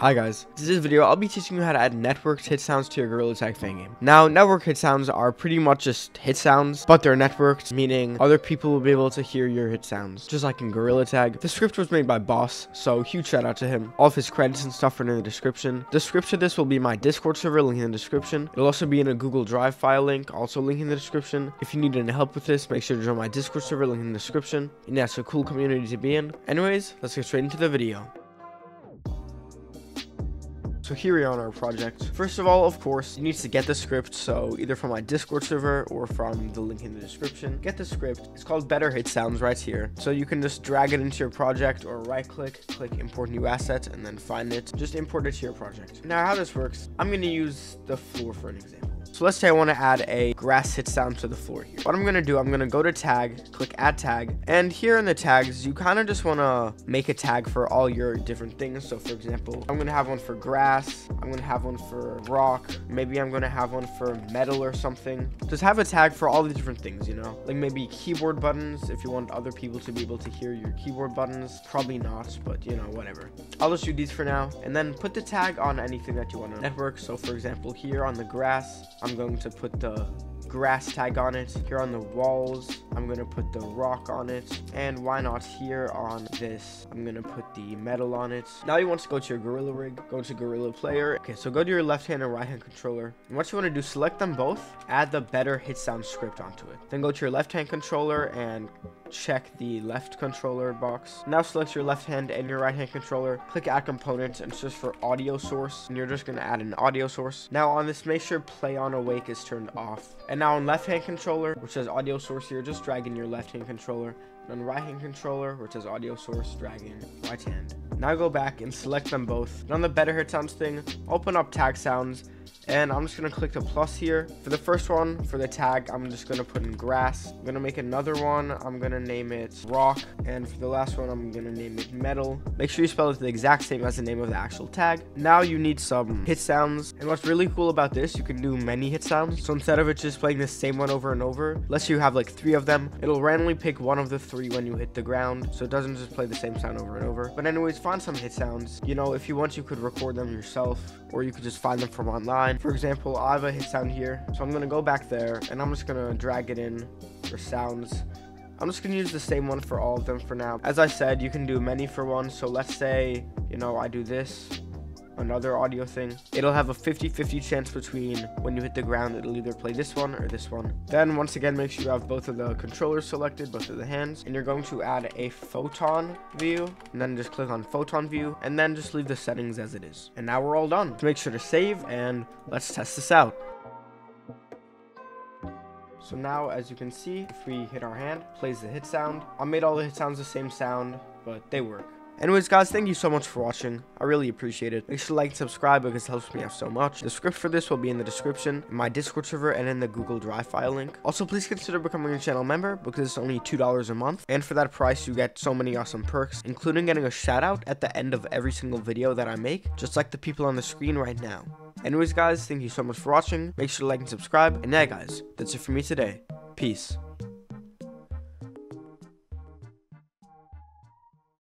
Hi guys, in this video I'll be teaching you how to add networked hit sounds to your Gorilla Tag fan game. Now, network hit sounds are pretty much just hit sounds, but they're networked, meaning other people will be able to hear your hit sounds, just like in Gorilla Tag. The script was made by Boss, so huge shout out to him. All of his credits and stuff are in the description. The script to this will be my Discord server, link in the description. It'll also be in a Google Drive file link, also link in the description. If you need any help with this, make sure to join my Discord server, link in the description. And yeah, it's a cool community to be in. Anyways, let's get straight into the video. So here we are on our project. First of all, of course, you need to get the script. So either from my Discord server or from the link in the description. Get the script. It's called Better Hit Sounds right here. So you can just drag it into your project or right click, click import new asset and then find it. Just import it to your project. Now how this works, I'm going to use the floor for an example. So let's say I want to add a grass hit sound to the floor here. What I'm going to do, I'm going to go to tag, click add tag, and here in the tags, you kind of just want to make a tag for all your different things. So for example, I'm going to have one for grass, I'm going to have one for rock, maybe I'm going to have one for metal or something. Just have a tag for all the different things, you know? Like maybe keyboard buttons if you want other people to be able to hear your keyboard buttons. Probably not, but you know, whatever. I'll just do these for now. And then put the tag on anything that you want to network. So for example, here on the grass, going to put the grass tag on it. Here on the walls, I'm going to put the rock on it. And why not here on this? I'm going to put the metal on it. Now you want to go to your Gorilla rig, go to Gorilla player. Okay, so go to your left hand and right hand controller. And what you want to do, select them both, add the better hit sound script onto it. Then go to your left hand controller and check the left controller box. Now select your left hand and your right hand controller. Click add component and search for audio source. And you're just going to add an audio source. Now on this, make sure play on awake is turned off. And now on left hand controller, which says audio source here, just drag in your left hand controller. And on right hand controller, which says audio source, drag in right hand. Now go back and select them both. And on the better hit sounds thing, open up tag sounds and I'm just gonna click the plus here. For the first one for the tag I'm just gonna put in grass. I'm gonna make another one. I'm gonna name it rock. And for the last one I'm gonna name it metal. Make sure you spell it the exact same as the name of the actual tag. Now you need some hit sounds. And what's really cool about this you can do many hit sounds. So instead of it just playing the same one over and over let's you have like three of them it'll randomly pick one of the three when you hit the ground. So it doesn't just play the same sound over and over. But anyways find some hit sounds. You know if you want you could record them yourself or you could just find them from online for example, I have a hit sound here. So I'm to go back there and I'm just to drag it in for sounds. I'm just to use the same one for all of them for now. As I said, you can do many for one. So let's say, you know, I do this another audio thing. It'll have a 50-50 chance between when you hit the ground, it'll either play this one or this one. Then once again, make sure you have both of the controllers selected, both of the hands, and you're going to add a photon view, and then just click on photon view, and then just leave the settings as it is. And now we're all done. Make sure to save, and let's test this out. So now, as you can see, if we hit our hand, plays the hit sound. I made all the hit sounds the same sound, but they work. Anyways, guys, thank you so much for watching. I really appreciate it. Make sure to like and subscribe because it helps me out so much. The script for this will be in the description, in my Discord server, and in the Google Drive file link. Also, please consider becoming a channel member because it's only $2 a month. And for that price, you get so many awesome perks, including getting a shout out at the end of every single video that I make, just like the people on the screen right now. Anyways, guys, thank you so much for watching. Make sure to like and subscribe. And yeah, guys, that's it for me today. Peace.